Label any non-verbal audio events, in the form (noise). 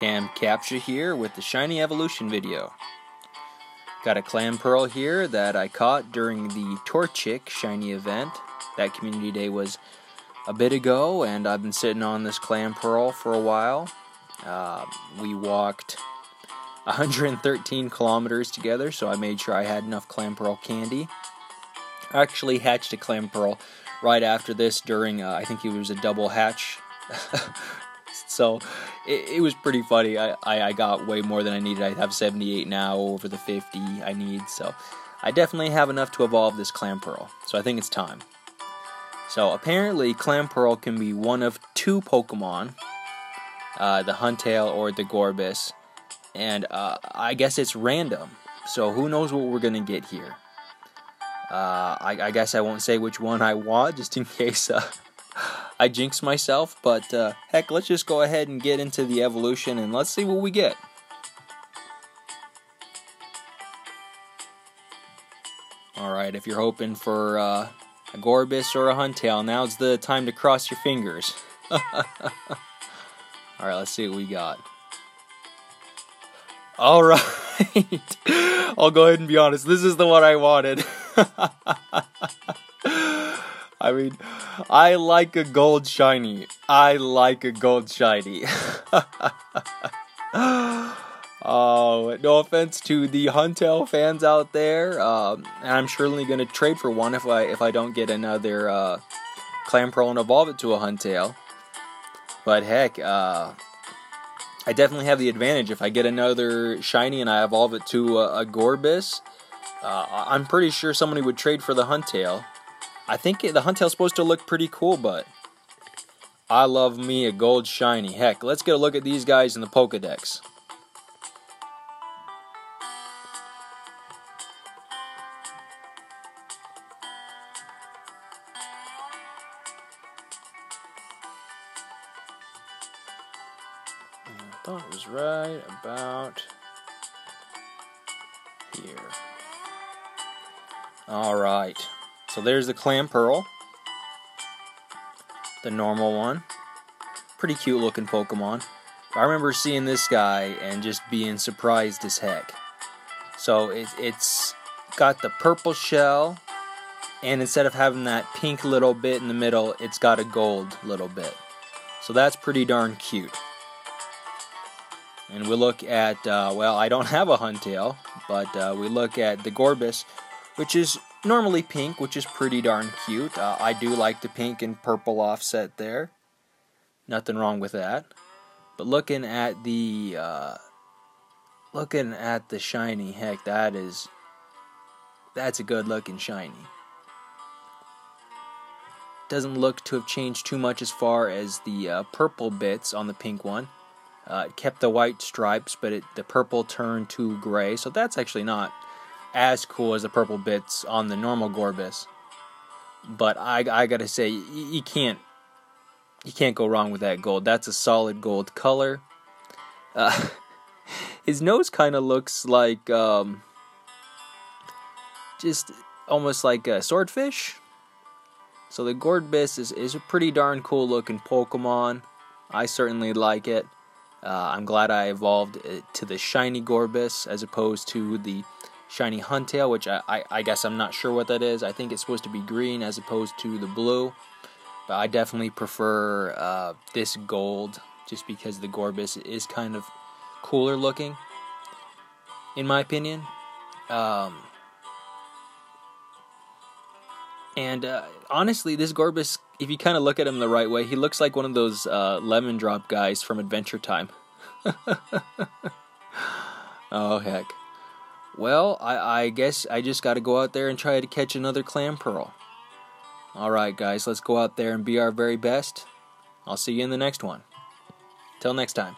Cam Capcha here with the Shiny Evolution video. Got a Clamperl here that I caught during the Torchic Shiny event. That community day was a bit ago, and I've been sitting on this Clamperl for a while. Uh, we walked 113 kilometers together, so I made sure I had enough Clamperl candy. I actually hatched a Clamperl right after this during, uh, I think it was a double hatch (laughs) so it, it, was pretty funny. I, I, I, got way more than I needed. I have 78 now over the 50 I need, so I definitely have enough to evolve this Clamperl. So I think it's time. So apparently, Clamperl can be one of two Pokemon, uh, the Huntail or the Gorebyss, and uh, I guess it's random. So who knows what we're gonna get here? Uh, I, I, guess I won't say which one I want, just in (laughs) case uh, I jinx myself, but uh, heck, let's just go ahead and get into the evolution and let's see what we get. Alright, if you're hoping for uh, a Gorebyss or a Huntail, now's the time to cross your fingers. (laughs) Alright, let's see what we got. Alright, (laughs) I'll go ahead and be honest, this is the one I wanted. (laughs) I mean, I like a gold shiny. I like a gold shiny. (laughs) oh, no offense to the Huntail fans out there. Um, and I'm surely going to trade for one if I if I don't get another uh, Clamperl and evolve it to a Huntail. But heck, uh, I definitely have the advantage if I get another shiny and I evolve it to a, a Gorebyss. Uh, I'm pretty sure somebody would trade for the Huntail. I think the Huntail's supposed to look pretty cool, but I love me a gold shiny. Heck, let's get a look at these guys in the Pokedex. Thought it was right about here. All right. So there's the Clamperl, The normal one. Pretty cute looking Pokemon. I remember seeing this guy and just being surprised as heck. So it, it's got the purple shell, and instead of having that pink little bit in the middle, it's got a gold little bit. So that's pretty darn cute. And we look at, uh, well, I don't (laughs) have a Huntail, but uh, we look at the Gorebyss, which is normally pink, which is pretty darn cute. Uh, I do like the pink and purple offset there. Nothing wrong with that. But looking at the uh, looking at the shiny, heck, that is that's a good looking shiny. Doesn't look to have changed too much as far as the uh, purple bits on the pink one. Uh, it kept the white stripes, but it, the purple turned to gray, so that's actually not as cool as the purple bits on the normal Gorebyss. But I, I gotta say, you, you can't you can't go wrong with that gold. That's a solid gold color. Uh, (laughs) his nose kind of looks like um, just almost like a swordfish. So the Gorebyss is, is a pretty darn cool looking Pokemon. I certainly like it. Uh, I'm glad I evolved to the shiny Gorebyss as opposed to the shiny Huntail, which I, I, I, guess I'm not sure what that is. I think it's supposed to be green as opposed to the blue. But I definitely prefer uh, this gold just because the Gorebyss is kind of cooler looking, in my opinion. Um, and uh, honestly, this Gorebyss, if you kind of look at him the right way, he looks like one of those uh, lemon drop guys from Adventure Time. (laughs) oh, heck. Well, I, I guess I just got to go out there and try to catch another Clamperl. Alright, guys, let's go out there and be our very best. I'll see you in the next one. Till next time.